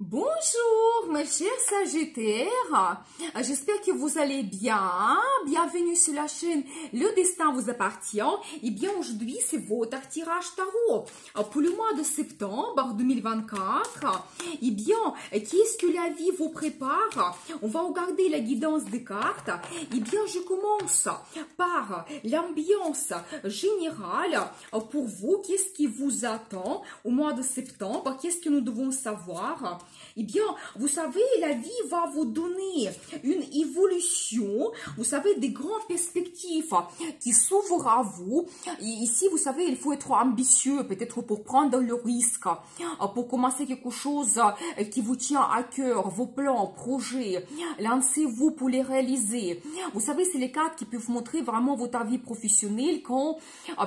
Bonjour mes chers Sagittaires, j'espère que vous allez bien, bienvenue sur la chaîne Le Destin vous appartient. Et bien aujourd'hui c'est votre tirage tarot pour le mois de septembre 2024. Et bien qu'est-ce que la vie vous prépare? On va regarder la guidance des cartes. Et bien je commence par l'ambiance générale pour vous. Qu'est-ce qui vous attend au mois de septembre? Qu'est-ce que nous devons savoir? Eh bien, vous savez, la vie va vous donner une évolution, vous savez, des grandes perspectives qui s'ouvrent à vous. Ici, vous savez, il faut être ambitieux, peut-être pour prendre le risque, pour commencer quelque chose qui vous tient à cœur, vos plans, projets. Lancez-vous pour les réaliser. Vous savez, c'est les cartes qui peuvent montrer vraiment votre vie professionnelle quand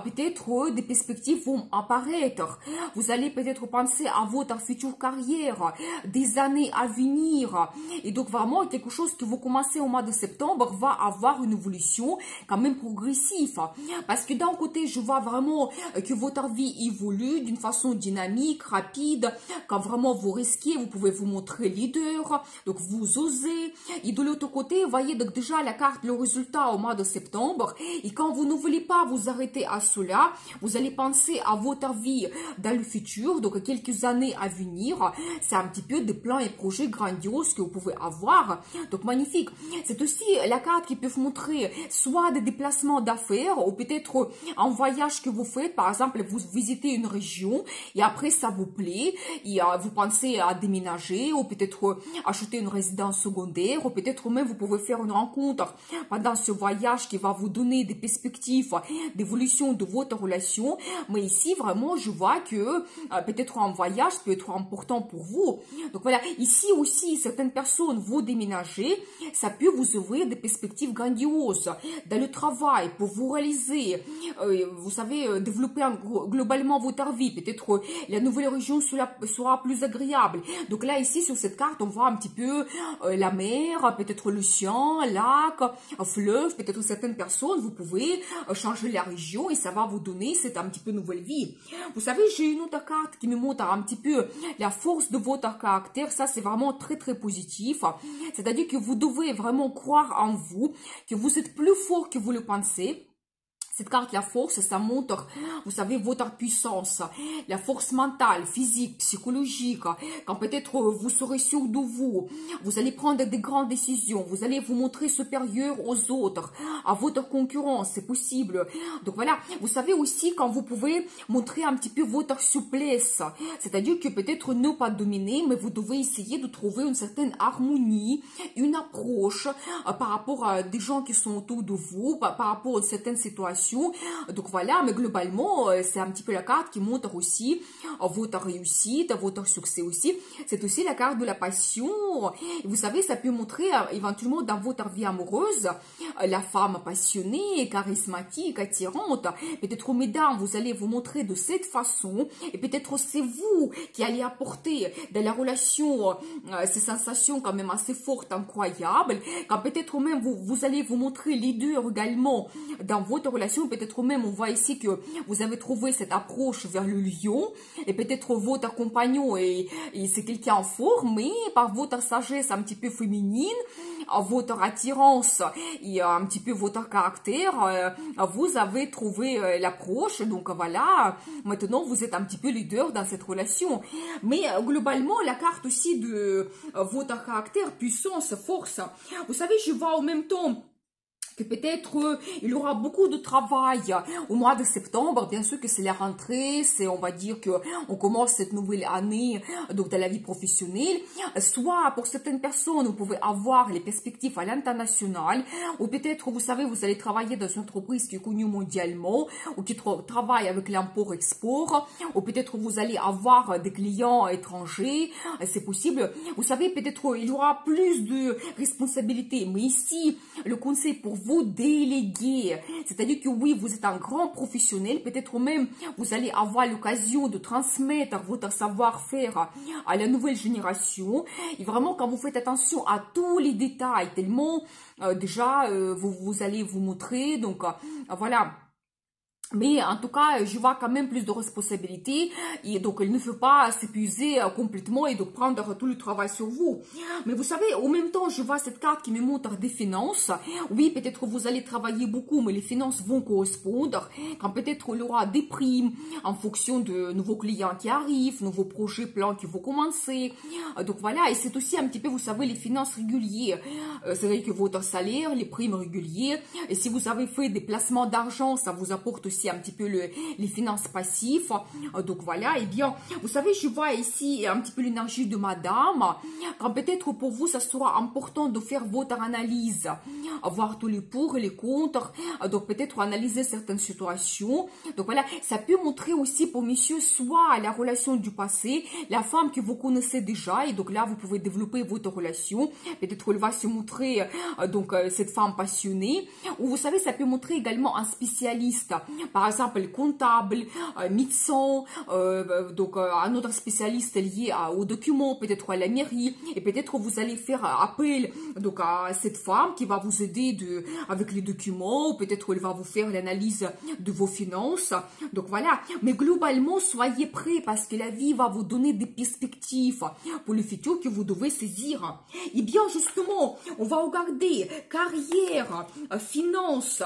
peut-être des perspectives vont apparaître. Vous allez peut-être penser à votre future carrière, des années à venir. Et donc vraiment, quelque chose que vous commencez au mois de septembre va avoir une évolution quand même progressive. Parce que d'un côté, je vois vraiment que votre vie évolue d'une façon dynamique, rapide. Quand vraiment vous risquez, vous pouvez vous montrer leader. Donc vous osez. Et de l'autre côté, voyez donc déjà la carte, le résultat au mois de septembre. Et quand vous ne voulez pas vous arrêter à cela, vous allez penser à votre vie dans le futur, donc quelques années à venir. C'est un petit peu des plans et projets grandioses que vous pouvez avoir. Donc magnifique. C'est aussi la carte qui peut vous montrer soit des déplacements d'affaires ou peut-être un voyage que vous faites. Par exemple, vous visitez une région et après ça vous plaît et euh, vous pensez à déménager ou peut-être acheter une résidence secondaire ou peut-être même vous pouvez faire une rencontre pendant ce voyage qui va vous donner des perspectives d'évolution de votre relation. Mais ici, vraiment, je vois que euh, peut-être un voyage peut être important pour vous. Donc voilà, ici aussi, certaines personnes vont déménager, ça peut vous ouvrir des perspectives grandioses dans le travail pour vous réaliser, euh, vous savez, euh, développer globalement votre vie. Peut-être euh, la nouvelle région sera, plus agréable. Donc là, ici, sur cette carte, on voit un petit peu la mer, peut-être l'océan, lac, fleuve, peut-être certaines personnes, vous pouvez changer la région et ça va vous donner cette un petit peu nouvelle vie. Vous savez, j'ai une autre carte qui me montre un petit peu la force de votre carte ça c'est vraiment très très positif. C'est-à-dire que vous devez vraiment croire en vous, que vous êtes plus fort que vous le pensez cette carte, la force, ça montre, vous savez, votre puissance, la force mentale, physique, psychologique. Quand peut-être vous serez sûr de vous, vous allez prendre des grandes décisions, vous allez vous montrer supérieur aux autres, à votre concurrence, c'est possible. Donc voilà, vous savez aussi quand vous pouvez montrer un petit peu votre souplesse, c'est-à-dire que peut-être ne pas dominer, mais vous devez essayer de trouver une certaine harmonie, une approche euh, par rapport à des gens qui sont autour de vous, par rapport à certaines situations donc voilà, mais globalement, euh, c'est un petit peu la carte qui montre aussi euh, votre réussite, votre succès aussi. C'est aussi la carte de la passion. vous savez, ça peut montrer euh, éventuellement dans votre vie amoureuse la femme passionnée, charismatique, attirante. Peut-être, mesdames, vous allez vous montrer de cette façon. Et peut-être c'est vous qui allez apporter dans la relation ces sensations quand même assez fortes, incroyables. Quand peut-être même vous, vous allez vous montrer leader également dans votre relation peut-être même on voit ici que vous avez trouvé cette approche vers le lion, et peut-être votre compagnon et, c'est quelqu'un en forme, mais par votre sagesse un petit peu féminine, votre attirance et un petit peu votre caractère, euh, vous avez trouvé euh, l'approche, donc voilà, maintenant vous êtes un petit peu leader dans cette relation. Mais euh, globalement, la carte aussi de votre caractère, puissance, force, vous savez, je vois en même temps que peut-être euh, il y aura beaucoup de travail au mois de septembre. Bien sûr que c'est la rentrée, c'est on va dire que on commence cette nouvelle année donc dans la vie professionnelle. Soit pour certaines personnes, vous pouvez avoir les perspectives à l'international, ou peut-être vous savez vous allez travailler dans une entreprise qui est connue mondialement ou qui travaille avec l'import-export, ou peut-être vous allez avoir des clients étrangers. C'est possible. Vous savez peut-être il y aura plus de responsabilités, mais ici le conseil pour vous déléguer. C'est-à-dire que oui, vous êtes un grand professionnel, peut-être même vous allez avoir l'occasion de transmettre votre savoir-faire à la nouvelle génération. Et vraiment, quand vous faites attention à tous les détails, tellement euh, déjà euh, vous, allez vous montrer. Donc euh, voilà Mais en tout cas, je vois quand même plus de responsabilités et donc il ne faut pas s'épuiser euh, complètement et donc prendre tout le travail sur vous. Mais vous savez, en même temps, je vois cette carte qui me montre des finances. Oui, peut-être vous allez travailler beaucoup, mais les finances vont correspondre. Quand peut-être il y aura des primes en fonction de nouveaux clients qui arrivent, nouveaux projets, plans qui vont commencer. Euh, donc voilà, et c'est aussi un petit peu, vous savez, les finances régulières. Euh, c'est vrai que votre salaire, les primes régulières. Et si vous avez fait des placements d'argent, ça vous apporte aussi un petit peu le, les finances passives. Euh, donc voilà, et eh bien, vous savez, je vois ici un petit peu l'énergie de madame. Quand peut-être pour vous, ça sera important de faire votre analyse, voir tous les pour et les contre. Euh, donc peut-être analyser certaines situations. Donc voilà, ça peut montrer aussi pour monsieur soit la relation du passé, la femme que vous connaissez déjà, et donc là, vous pouvez développer votre relation. Peut-être elle va se montrer, euh, donc, cette femme passionnée. Ou vous savez, ça peut montrer également un spécialiste par exemple comptable, euh, médecin, euh, donc euh, un autre spécialiste lié à, aux documents, peut-être à la mairie, et peut-être vous allez faire appel donc à cette femme qui va vous aider de, avec les documents, peut-être elle va vous faire l'analyse de vos finances. Donc voilà, mais globalement, soyez prêts parce que la vie va vous donner des perspectives pour le futur que vous devez saisir. Et bien justement, on va regarder carrière, finances,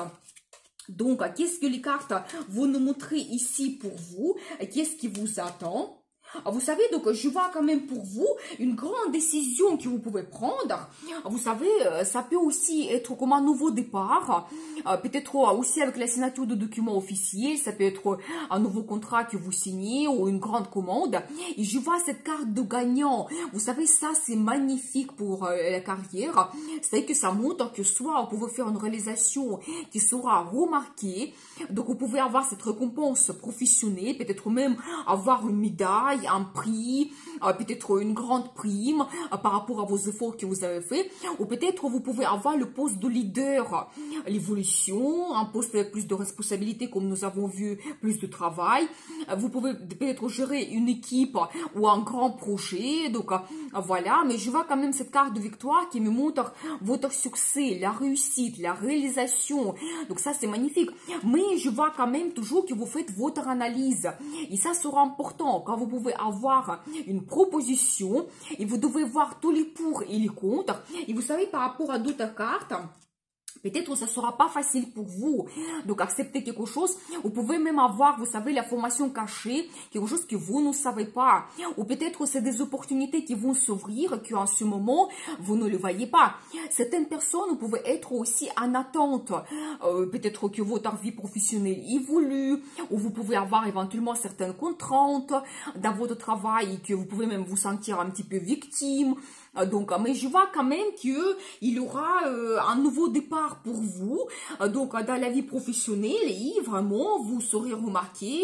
donc, qu'est-ce que les cartes vont nous montrer ici pour vous? Qu'est-ce qui vous attend? Vous savez, donc je vois quand même pour vous une grande décision que vous pouvez prendre. Ah, vous savez, euh, ça peut aussi être comme un nouveau départ, euh, peut-être aussi avec la signature de documents officiels, ça peut être un nouveau contrat que vous signez ou une grande commande. Et je vois cette carte de gagnant. Vous savez, ça c'est magnifique pour euh, la carrière. C'est que ça montre que soit vous pouvez faire une réalisation qui sera remarquée, donc vous pouvez avoir cette récompense professionnelle, peut-être même avoir une médaille un prix, euh, peut-être une grande prime euh, par rapport à vos efforts que vous avez fait, ou peut-être vous pouvez avoir le poste de leader, l'évolution, un poste avec plus de responsabilité comme nous avons vu, plus de travail. Euh, vous pouvez peut-être gérer une équipe ou un grand projet, donc voilà, mais je vois quand même cette carte de victoire qui me montre votre succès, la réussite, la réalisation, donc ça c'est magnifique, mais je vois quand même toujours que vous faites votre analyse, et ça sera important. Quand vous pouvez avoir une proposition et vous devez voir tous les pour et les contre. Et vous savez, par rapport à d'autres cartes, Peut-être ça sera pas facile pour vous. Donc, accepter quelque chose. Vous pouvez même avoir, vous savez, la formation cachée, quelque chose que vous ne savez pas. Ou peut-être c'est des opportunités qui vont s'ouvrir, qu'en ce moment, vous ne le voyez pas. Certaines personnes pouvaient être aussi en attente. Euh, peut-être que votre vie professionnelle évolue, ou vous pouvez avoir éventuellement certaines contraintes dans votre travail et que vous pouvez même vous sentir un petit peu victime. Euh, donc, mais je vois quand même qu'il y aura euh, un nouveau départ pour vous. Euh, donc, dans la vie professionnelle, et vraiment, vous serez remarqué.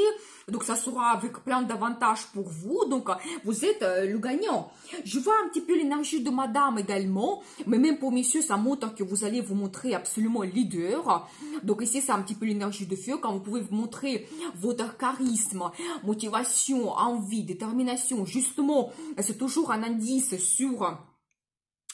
Donc, ça sera avec plein d'avantages pour vous. Donc, vous êtes le gagnant. Je vois un petit peu l'énergie de madame également. Mais même pour messieurs, ça montre que vous allez vous montrer absolument leader. Donc, ici, c'est un petit peu l'énergie de feu. Quand vous pouvez vous montrer votre charisme, motivation, envie, détermination. Justement, c'est toujours un indice sur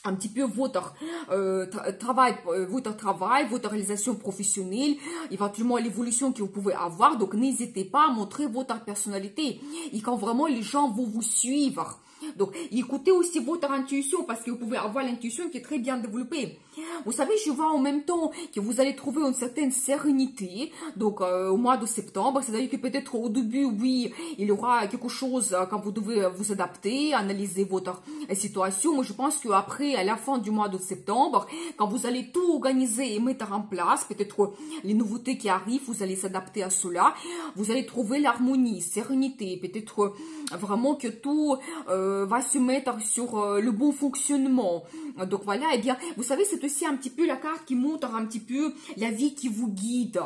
un petit peu votre euh, travail, euh, votre travail, votre réalisation professionnelle, éventuellement l'évolution que vous pouvez avoir. Donc, n'hésitez pas à montrer votre personnalité. Et quand vraiment les gens vont vous suivre, donc, écoutez aussi votre intuition parce que vous pouvez avoir l'intuition qui est très bien développée. Vous savez, je vois en même temps que vous allez trouver une certaine sérénité. Donc, euh, au mois de septembre, c'est-à-dire que peut-être au début, oui, il y aura quelque chose euh, quand vous devez vous adapter, analyser votre situation. Mais je pense qu'après, à la fin du mois de septembre, quand vous allez tout organiser et mettre en place, peut-être les nouveautés qui arrivent, vous allez s'adapter à cela. Vous allez trouver l'harmonie, sérénité, peut-être vraiment que tout... Euh, va se mettre sur euh, le bon fonctionnement. Donc voilà, et eh bien, vous savez, c'est aussi un petit peu la carte qui montre un petit peu la vie qui vous guide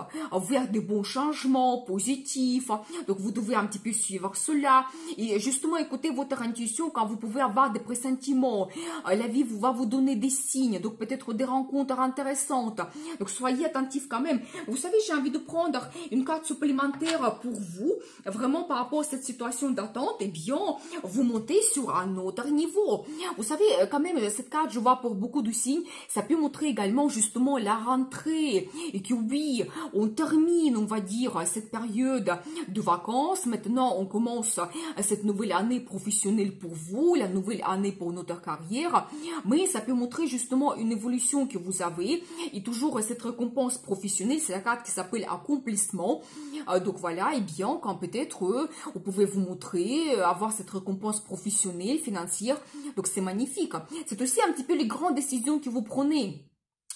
vers de bons changements positifs. Donc vous devez un petit peu suivre cela et justement écouter votre intuition quand vous pouvez avoir des pressentiments. Euh, la vie va vous donner des signes, donc peut-être des rencontres intéressantes. Donc soyez attentifs quand même. Vous savez, j'ai envie de prendre une carte supplémentaire pour vous, vraiment par rapport à cette situation d'attente, eh bien, vous montez sur un autre niveau. Vous savez, euh, quand même, cette carte, je vois pour beaucoup de signes, ça peut montrer également justement la rentrée, et que oui, on termine, on va dire, cette période de vacances. Maintenant, on commence cette nouvelle année professionnelle pour vous, la nouvelle année pour notre carrière, mais ça peut montrer justement une évolution que vous avez, et toujours cette récompense professionnelle, c'est la carte qui s'appelle accomplissement. Euh, donc voilà, et bien, quand peut-être euh, vous pouvez vous montrer, euh, avoir cette récompense professionnelle, financière, donc c'est magnifique. C'est aussi un petit peu les grandes décisions que vous prenez.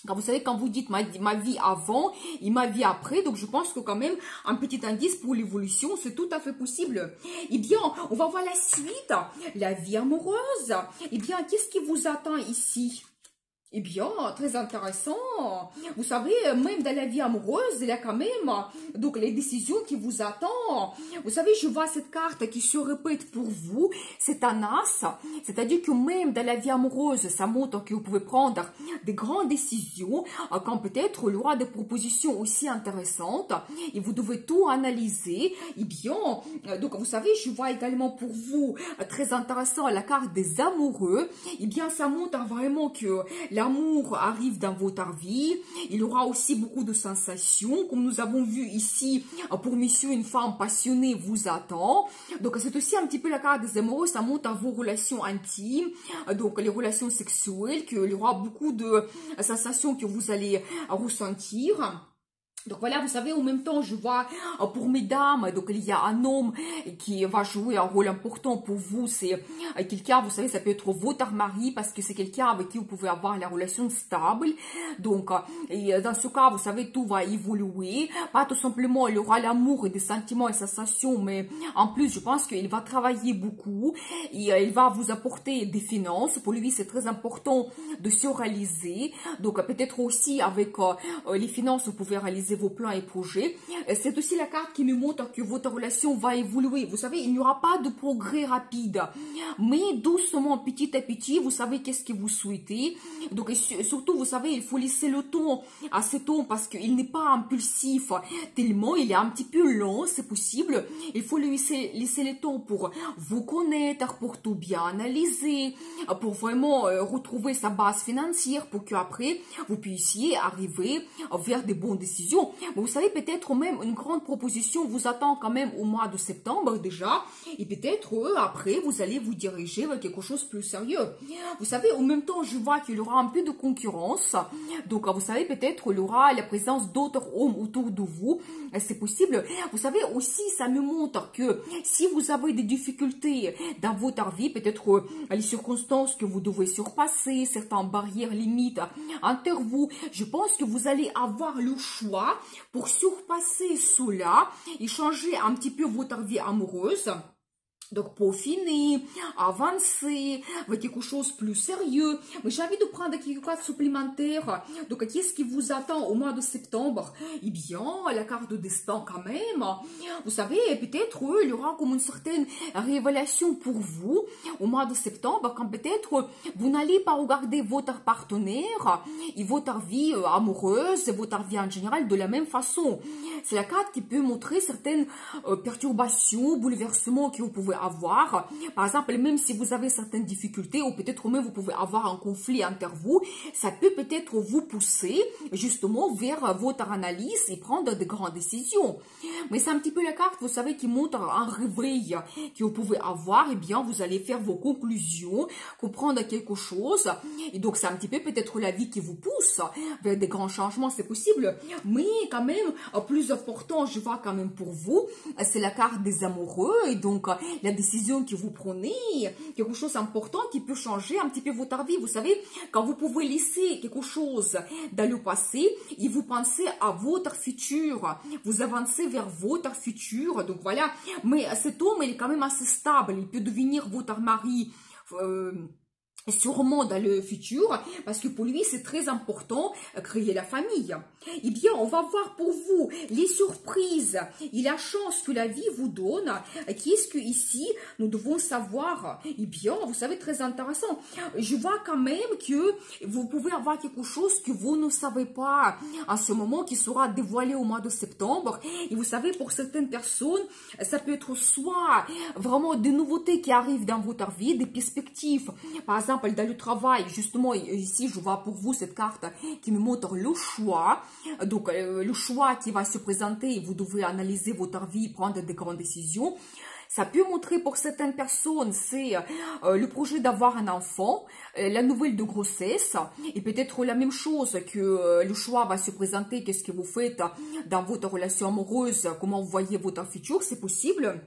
Quand vous savez, quand vous dites ma, ma, vie avant et ma vie après, donc je pense que quand même, un petit indice pour l'évolution, c'est tout à fait possible. Eh bien, on va voir la suite, la vie amoureuse. Eh bien, qu'est-ce qui vous attend ici? Eh bien, très intéressant. Vous savez, même dans la vie amoureuse, il y a quand même donc les décisions qui vous attendent. Vous savez, je vois cette carte qui se répète pour vous. C'est un as. C'est-à-dire que même dans la vie amoureuse, ça montre que vous pouvez prendre des grandes décisions quand peut-être il y aura des propositions aussi intéressantes et vous devez tout analyser. Eh bien, donc vous savez, je vois également pour vous très intéressant la carte des amoureux. Eh bien, ça montre vraiment que la l'amour arrive dans votre vie. Il y aura aussi beaucoup de sensations. Comme nous avons vu ici, pour monsieur, une femme passionnée vous attend. Donc, c'est aussi un petit peu la carte des amoureux. Ça monte à vos relations intimes. Donc, les relations sexuelles, qu'il y aura beaucoup de sensations que vous allez ressentir. Donc voilà, vous savez, en même temps, je vois euh, pour mesdames, donc il y a un homme qui va jouer un rôle important pour vous. C'est euh, quelqu'un, vous savez, ça peut être votre mari parce que c'est quelqu'un avec qui vous pouvez avoir la relation stable. Donc, euh, dans ce cas, vous savez, tout va évoluer. Pas tout simplement, il aura l'amour et des sentiments et sensations, mais en plus, je pense qu'il va travailler beaucoup et il va vous apporter des finances. Pour lui, c'est très important de se réaliser. Donc, peut-être aussi avec les finances, vous pouvez réaliser vos plans et projets. Euh, c'est aussi la carte qui nous montre que votre relation va évoluer. Vous savez, il n'y aura pas de progrès rapide. Mais doucement, petit à petit, vous savez qu'est-ce que vous souhaitez. Donc, surtout, vous savez, il faut laisser le temps à cet homme parce qu'il n'est pas impulsif. Tellement, il est un petit peu lent, c'est possible. Il faut lui laisser, laisser le temps pour vous connaître, pour tout bien analyser, pour vraiment euh, retrouver sa base financière, pour qu'après, vous puissiez arriver vers des bonnes décisions vous savez, peut-être même une grande proposition vous attend quand même au mois de septembre déjà. Et peut-être euh, après, vous allez vous diriger vers quelque chose de plus sérieux. Vous savez, en même temps, je vois qu'il y aura un peu de concurrence. Donc, vous savez, peut-être il y aura la présence d'autres hommes autour de vous. C'est possible. Vous savez, aussi, ça me montre que si vous avez des difficultés dans votre vie, peut-être euh, les circonstances que vous devez surpasser, certaines barrières limites entre vous, je pense que vous allez avoir le choix pour surpasser cela et changer un petit peu votre vie amoureuse. Donc, pour finir, avancer avec quelque chose de plus sérieux. Mais j'ai envie de prendre quelque chose supplémentaire. Donc, qu'est-ce qui vous attend au mois de septembre? Eh bien, la carte de destin quand même. Vous savez, peut-être il y aura comme une certaine révélation pour vous au mois de septembre, quand peut-être vous n'allez pas regarder votre partenaire et votre vie euh, amoureuse et votre vie en général de la même façon. C'est la carte qui peut montrer certaines euh, perturbations, bouleversements que vous pouvez avoir. Par exemple, même si vous avez certaines difficultés ou peut-être même vous pouvez avoir un conflit entre vous, ça peut peut-être vous pousser justement vers votre analyse et prendre de grandes décisions. Mais c'est un petit peu la carte, vous savez, qui montre un réveil que vous pouvez avoir. Eh bien, vous allez faire vos conclusions, comprendre quelque chose. Et donc, c'est un petit peu peut-être la vie qui vous pousse vers des grands changements, c'est possible. Mais quand même, plus important, je vois quand même pour vous, c'est la carte des amoureux. Et donc, la décision que vous prenez, quelque chose d'important qui peut changer un petit peu votre vie. Vous savez, quand vous pouvez laisser quelque chose dans le passé et vous pensez à votre futur, vous avancez vers votre futur. Donc voilà, mais cet homme, il est quand même assez stable. Il peut devenir votre mari. Euh, sûrement dans le futur, parce que pour lui, c'est très important euh, créer la famille. Eh bien, on va voir pour vous les surprises et la chance que la vie vous donne. Qu'est-ce que ici, nous devons savoir? Eh bien, vous savez, très intéressant. Je vois quand même que vous pouvez avoir quelque chose que vous ne savez pas à ce moment, qui sera dévoilé au mois de septembre. Et vous savez, pour certaines personnes, ça peut être soit vraiment des nouveautés qui arrivent dans votre vie, des perspectives. Par exemple, dans le travail, justement, ici, je vois pour vous cette carte qui me montre le choix. Donc, euh, le choix qui va se présenter, vous devez analyser votre vie, prendre des grandes décisions. Ça peut montrer pour certaines personnes, c'est euh, le projet d'avoir un enfant, euh, la nouvelle de grossesse, et peut-être la même chose que le choix va se présenter, qu'est-ce que vous faites dans votre relation amoureuse, comment vous voyez votre futur, c'est possible.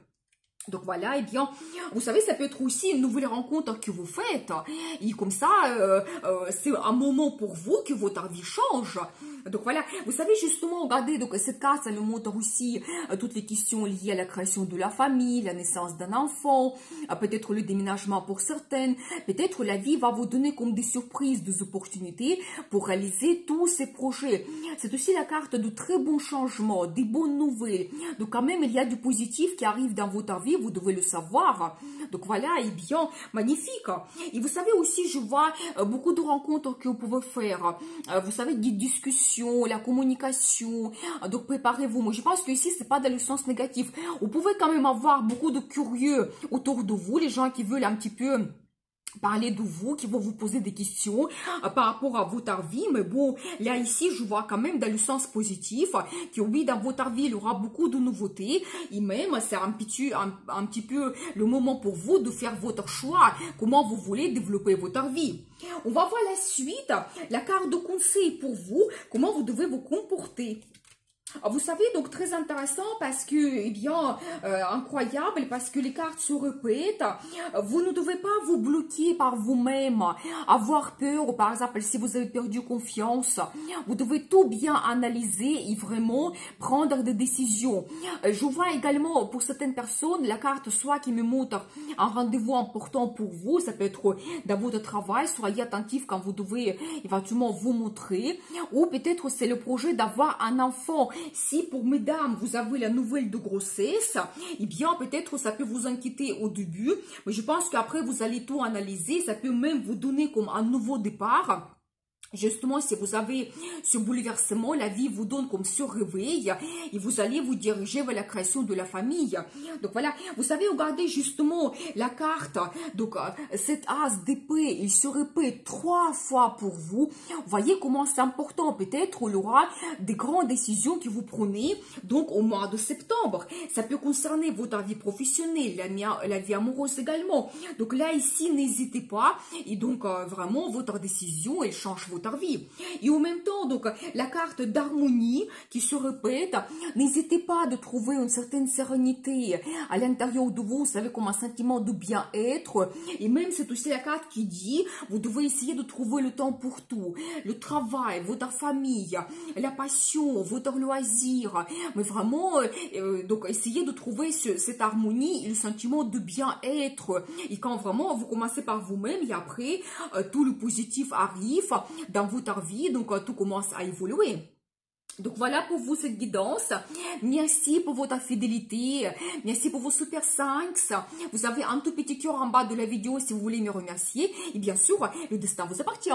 Donc voilà, et eh bien, vous savez, ça peut être aussi une nouvelle rencontre que vous faites. Et comme ça, euh, euh, c'est un moment pour vous que votre vie change. Donc voilà, vous savez justement, regardez, donc cette carte, ça nous montre aussi euh, toutes les questions liées à la création de la famille, la naissance d'un enfant, euh, peut-être le déménagement pour certaines, peut-être la vie va vous donner comme des surprises, des opportunités pour réaliser tous ces projets. C'est aussi la carte de très bons changements, des bonnes nouvelles. Donc quand même, il y a du positif qui arrive dans votre vie, vous devez le savoir. Donc voilà, et bien, magnifique. Et vous savez aussi, je vois euh, beaucoup de rencontres que vous pouvez faire. Vous savez, des discussions la communication. Donc préparez-vous. Moi, je pense que ici, c'est pas dans le sens négatif. Vous pouvez quand même avoir beaucoup de curieux autour de vous, les gens qui veulent un petit peu parler de vous, qui vont vous poser des questions euh, par rapport à votre vie. Mais bon, là, ici, je vois quand même dans le sens positif que oui, dans votre vie, il y aura beaucoup de nouveautés. Et même, c'est un petit, un, un petit peu le moment pour vous de faire votre choix, comment vous voulez développer votre vie. On va voir la suite, la carte de conseil pour vous, comment vous devez vous comporter. Ah, vous savez, donc très intéressant parce que, eh bien, euh, incroyable parce que les cartes se répètent. Vous ne devez pas vous bloquer par vous-même, avoir peur, par exemple, si vous avez perdu confiance, vous devez tout bien analyser et vraiment prendre des décisions. Euh, je vois également pour certaines personnes la carte soit qui me montre un rendez-vous important pour vous, ça peut être dans votre travail, soyez attentif quand vous devez éventuellement vous montrer, ou peut-être c'est le projet d'avoir un enfant si pour mesdames, vous avez la nouvelle de grossesse, eh bien, peut-être ça peut vous inquiéter au début, mais je pense qu'après, vous allez tout analyser, ça peut même vous donner comme un nouveau départ. Justement, si vous avez ce bouleversement, la vie vous donne comme ce réveil et vous allez vous diriger vers la création de la famille. Donc voilà, vous savez, regardez justement la carte. Donc, euh, cet as d'épée, il se répète trois fois pour vous. Voyez comment c'est important. Peut-être il y aura des grandes décisions que vous prenez donc au mois de septembre. Ça peut concerner votre vie professionnelle, la, vie amoureuse également. Donc là, ici, n'hésitez pas. Et donc, euh, vraiment, votre décision, elle change votre vie. Et en même temps, donc, la carte d'harmonie qui se répète, n'hésitez pas de trouver une certaine sérénité à l'intérieur de vous, vous savez, comme un sentiment de bien-être. Et même, c'est aussi la carte qui dit, vous devez essayer de trouver le temps pour tout. Le travail, votre famille, la passion, votre loisir. Mais vraiment, euh, donc, essayez de trouver cette harmonie et le sentiment de bien-être. Et quand vraiment, vous commencez par vous-même et après, euh, tout le positif arrive, dans votre vie, donc tout commence à évoluer. Donc voilà pour vous cette guidance. Merci pour votre fidélité. Merci pour vos super 5. Vous avez un tout petit cœur en bas de la vidéo si vous voulez me remercier. Et bien sûr, le destin vous appartient.